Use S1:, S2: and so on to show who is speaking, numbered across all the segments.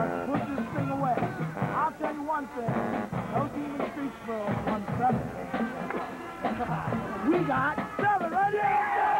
S1: Push this thing away. I'll tell you one thing. No team in Streetsboro won seven. we got seven right here.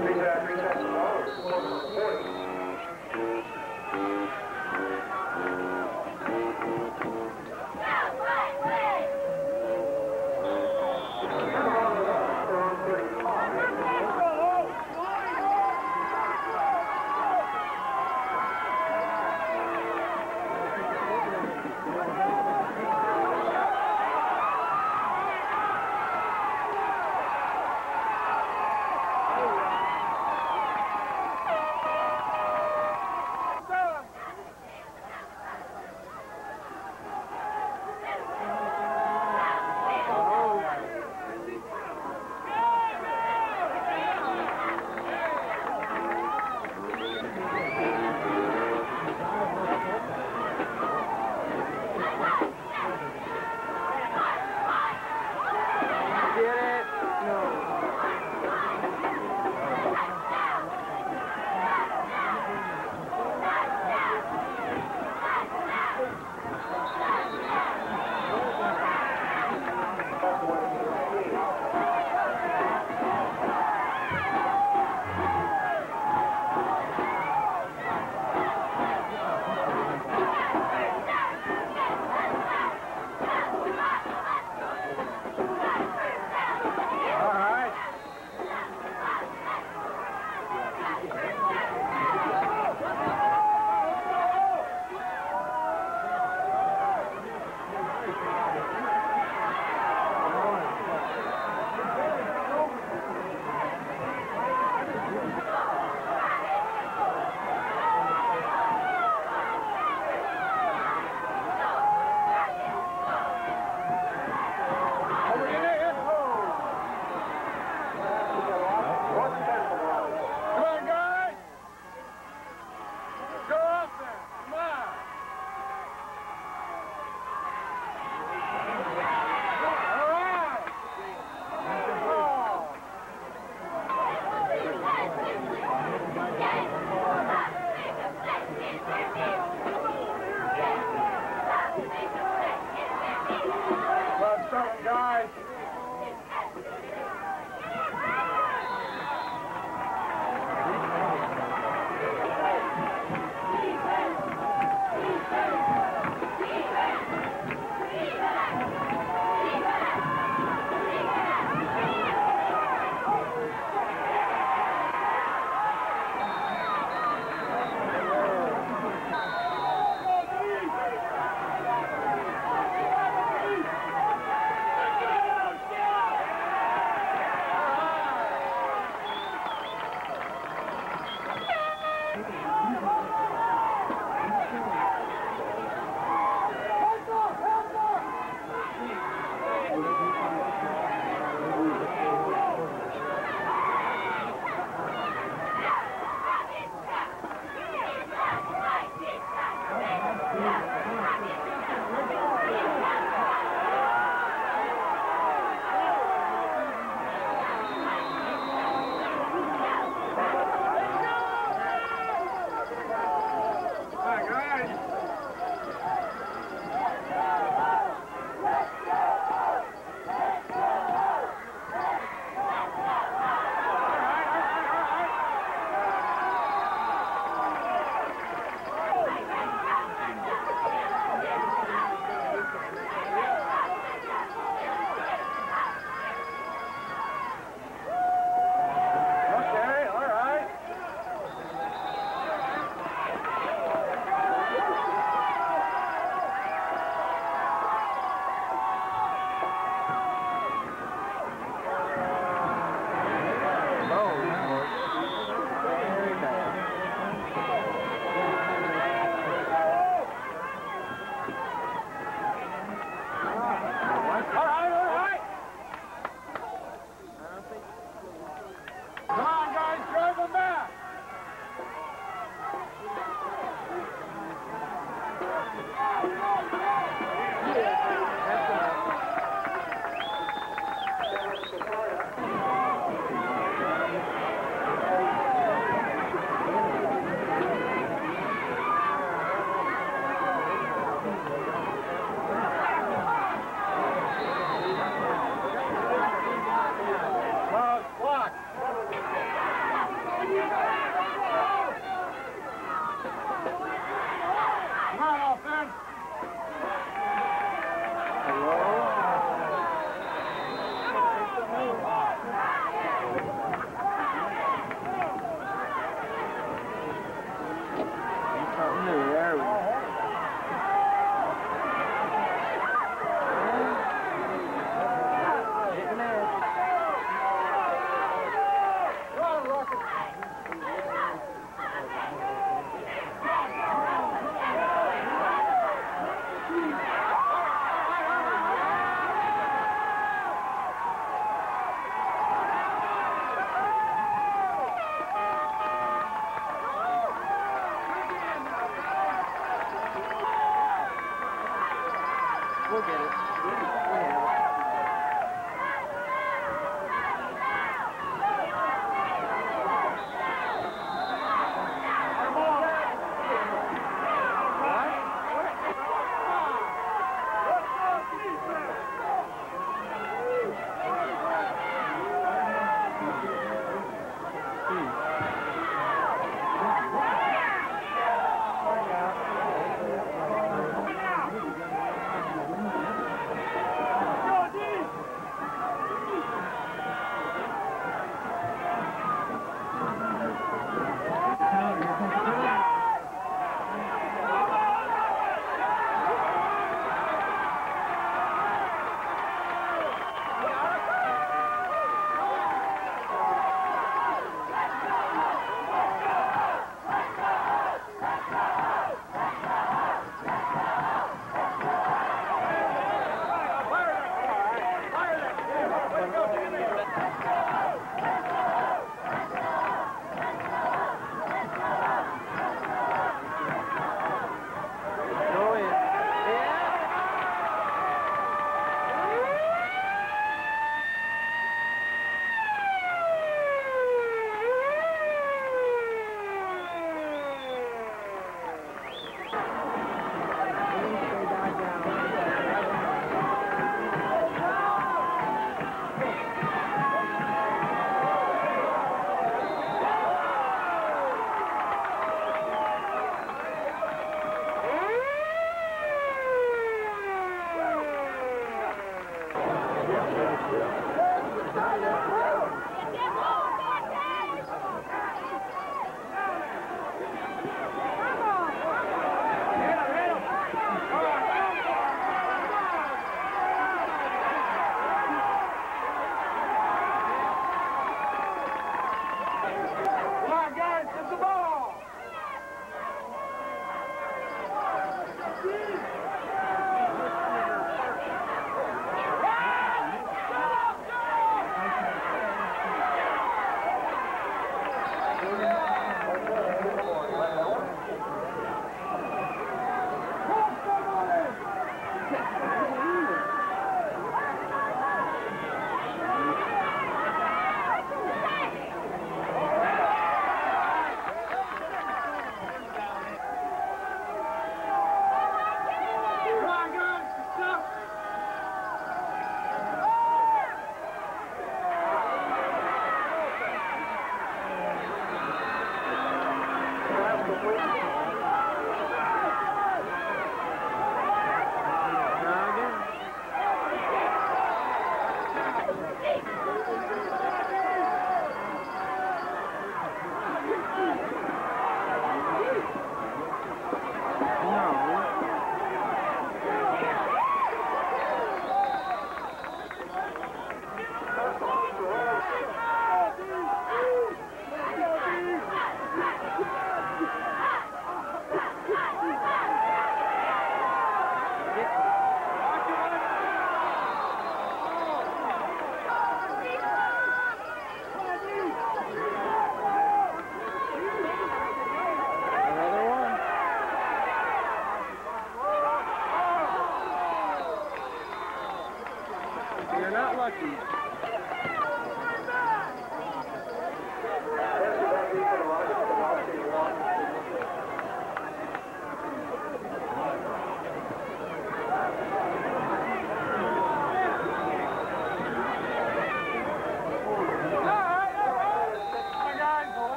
S2: Three times.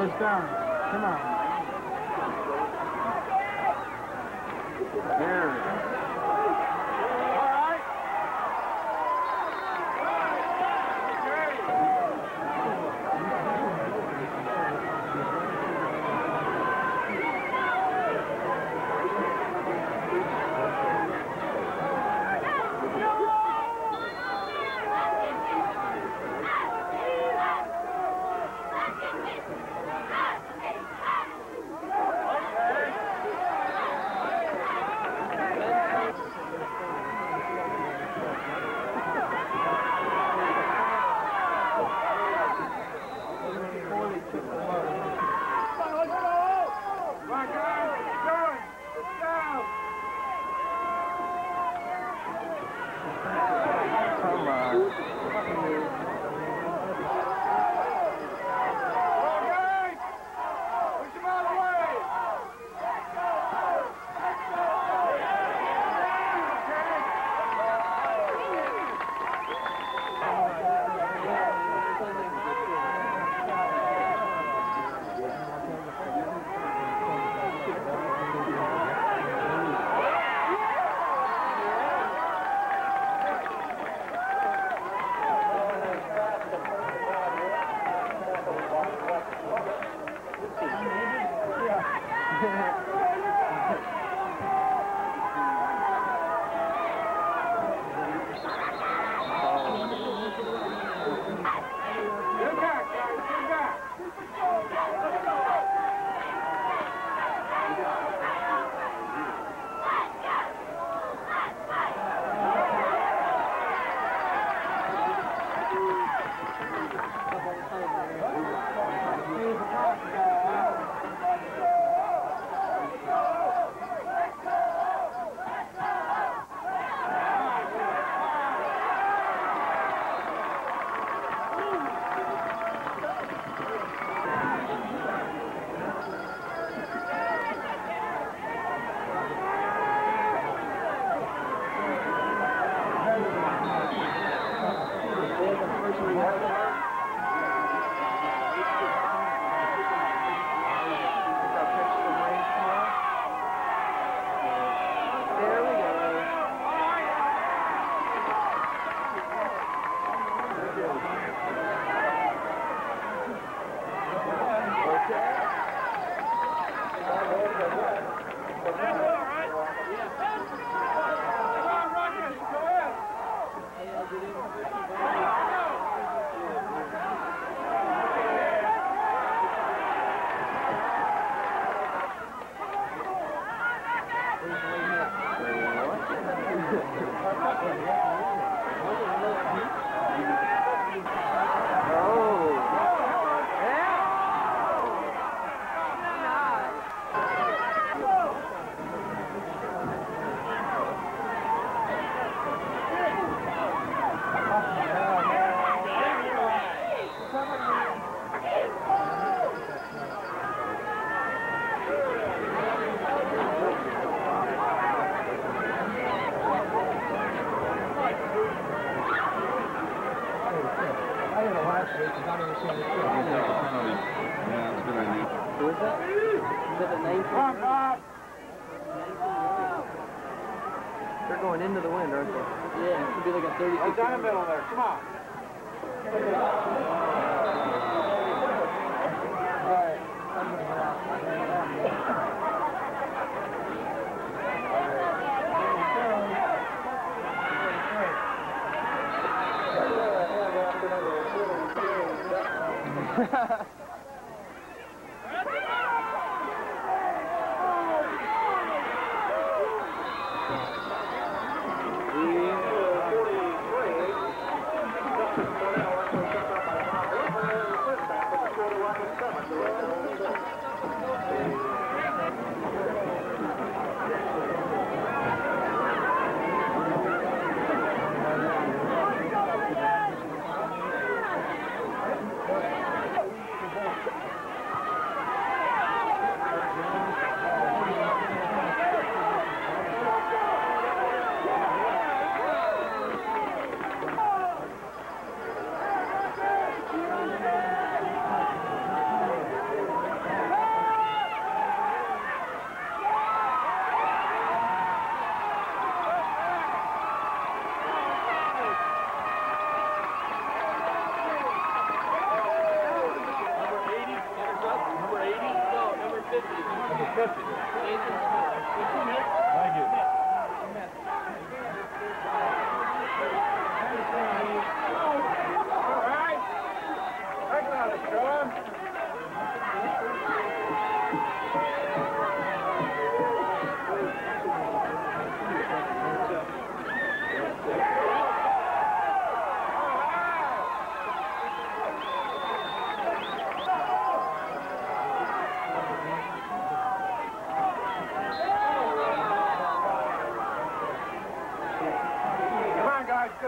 S2: First down. Come on. There.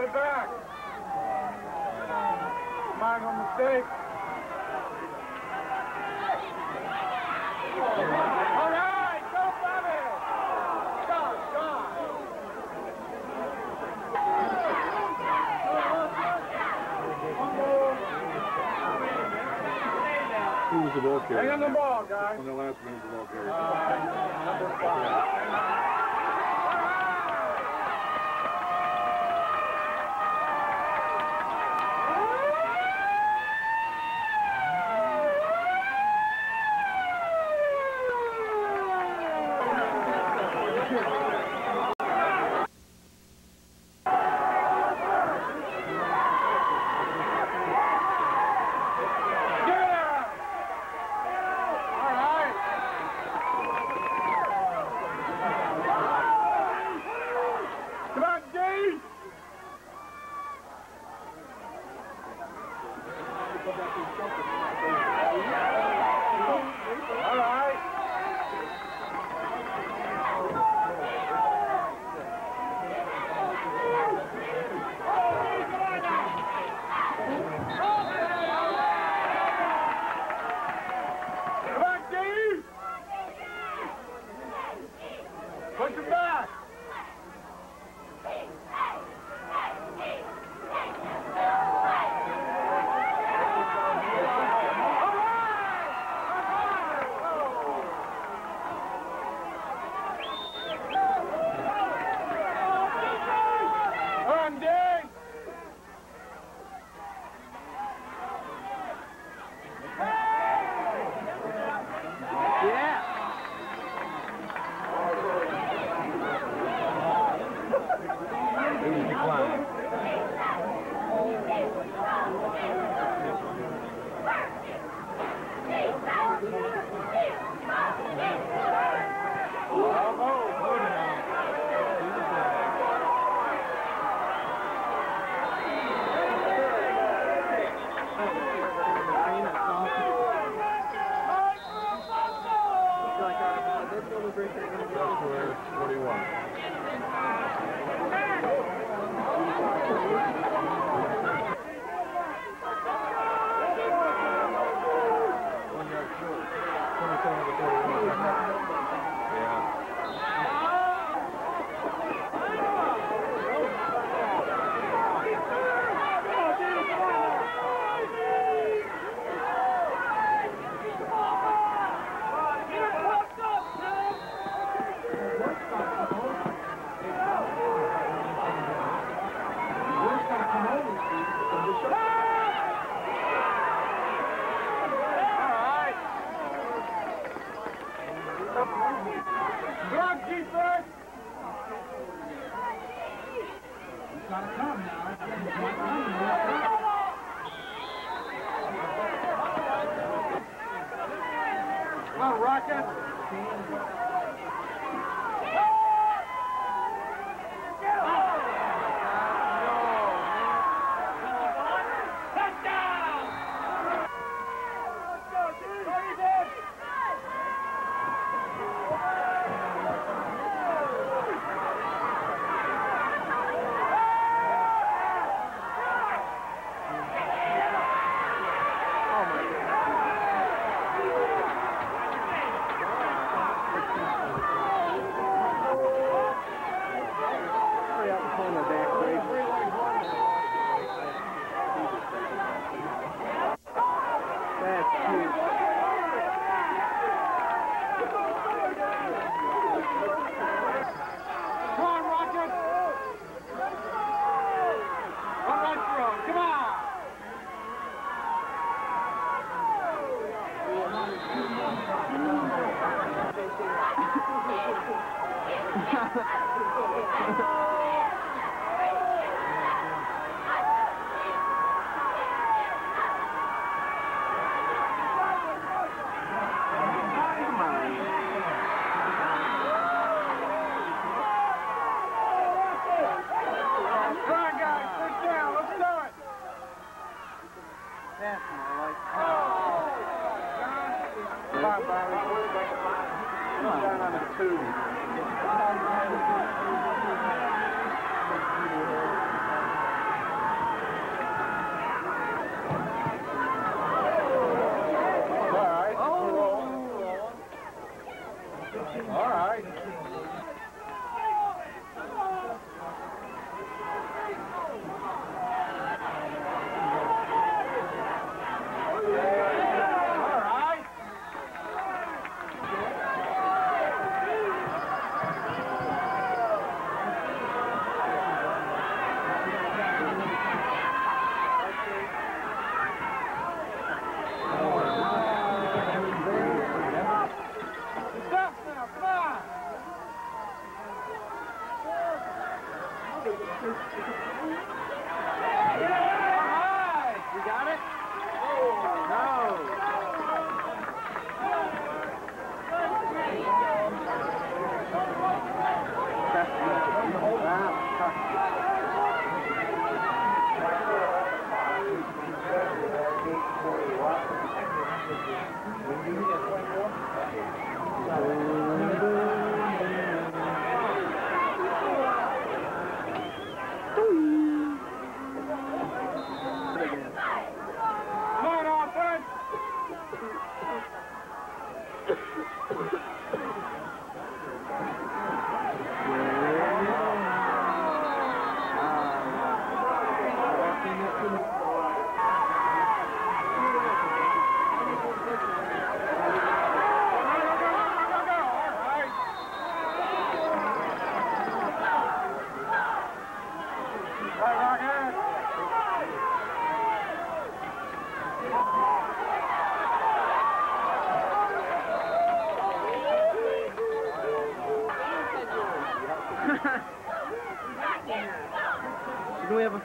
S2: Get it back. Come on, no mistake. All right, go, Bobby. Go, go.
S3: Who was the ball
S2: Hang
S3: carrier?
S2: on the ball, guys.
S3: On the last who the ball carrier?
S2: Uh, number five.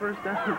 S4: First down?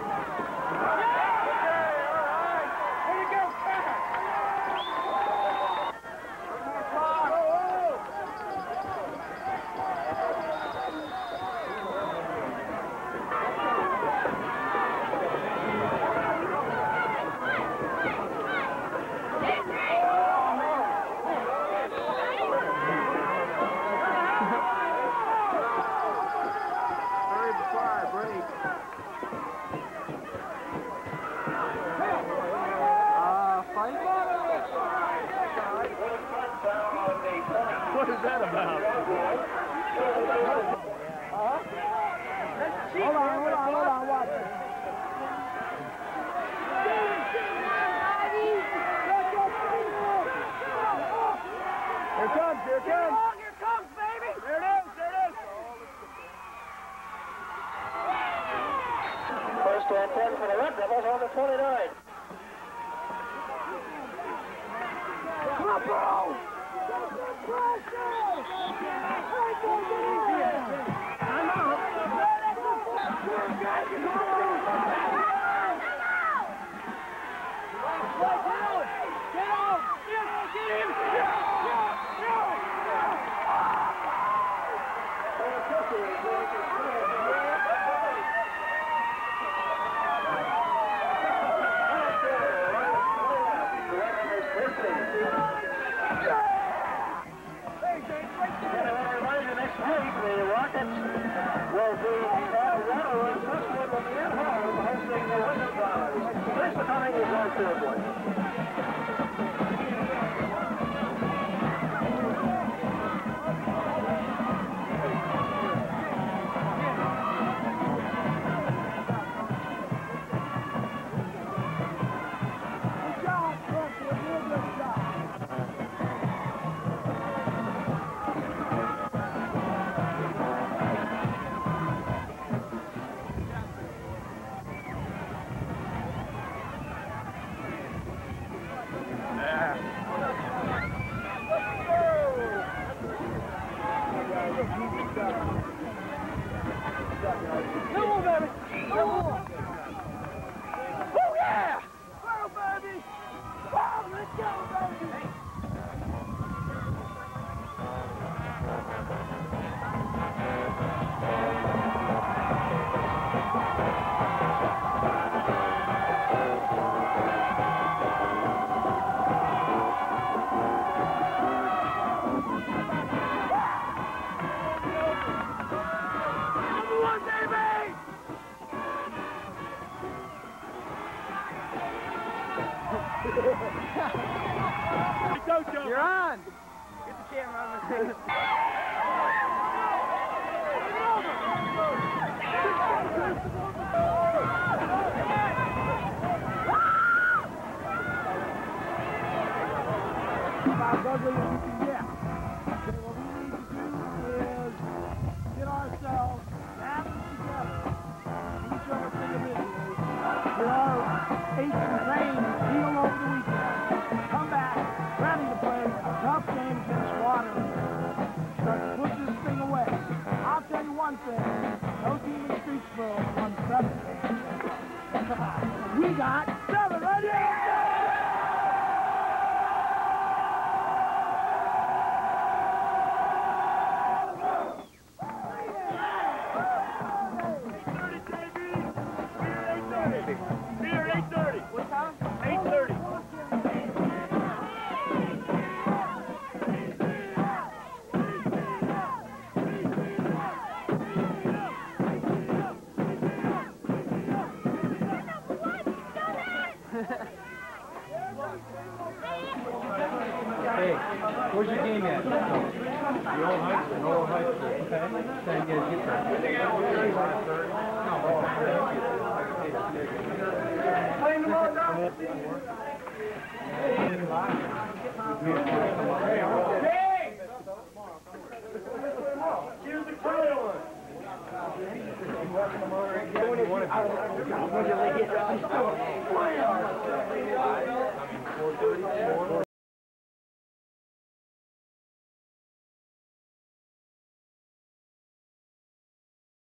S2: Come on. We got